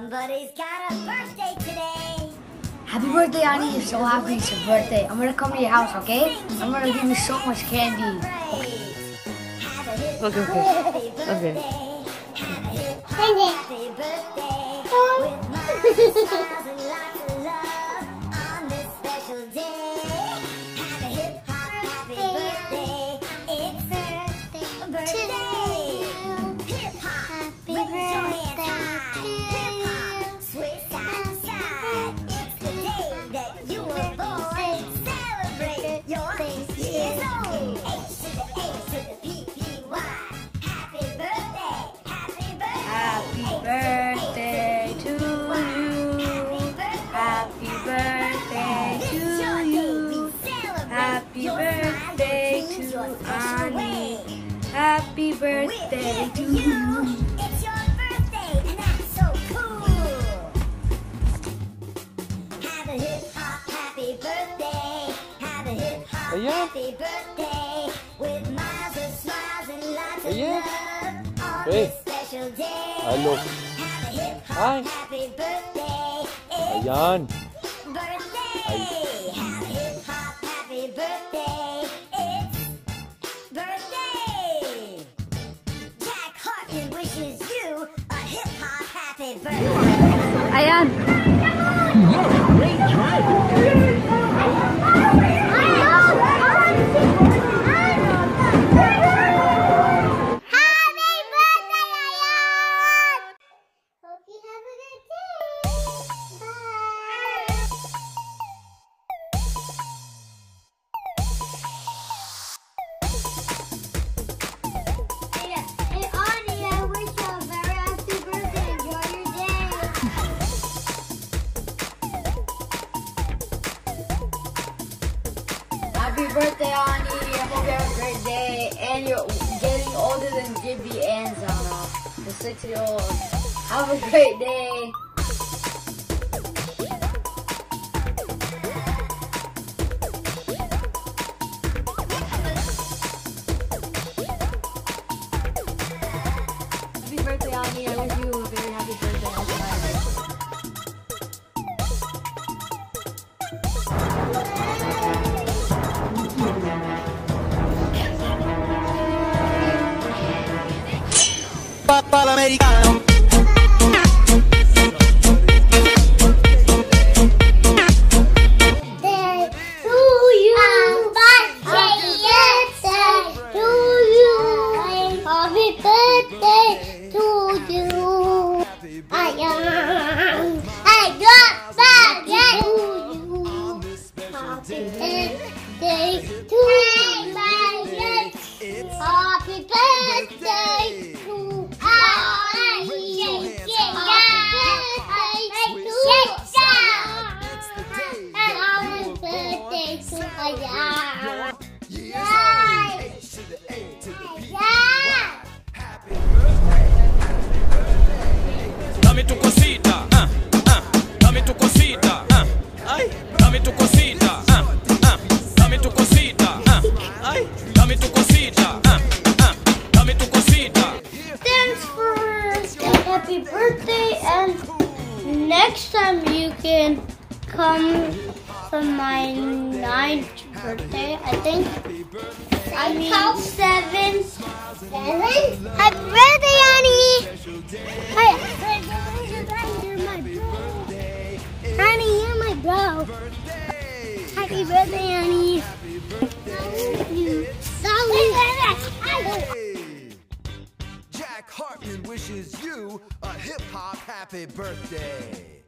but he's got a birthday today. Happy birthday, Anni. You're so happy it's your birthday. I'm gonna come to your house, okay? I'm gonna give you so much candy. Okay, okay. Happy Okay. birthday. Happy birthday to you. It's your birthday, and that's so cool. Have a hip hop happy birthday. Have a hip hop Ayyan. happy birthday. With miles of smiles and lots of Ayyan. love on Hey. this special day. Hello. Have a hip hop Hi. happy birthday. It's Ayyan. Ayan. Happy birthday, Anni. I hope you have a great day. And you're getting older than Gibby and Zara, the six year old. Have a great day. Happy birthday, Anni. I wish you a very happy birthday. Papà l'americano birthday to you. Happy birthday to you. Happy birthday Yeah! Ah, ah, ah, ah, ah, ah, ah, ah, for happy birthday and next time you can come for my ninth birthday, I think. I mean seven. Seven? Happy birthday, Anni! Hi, you're my bro. Anni, you're my bro. Happy birthday, Anni. Jack Hartmann wishes you a hip hop happy birthday.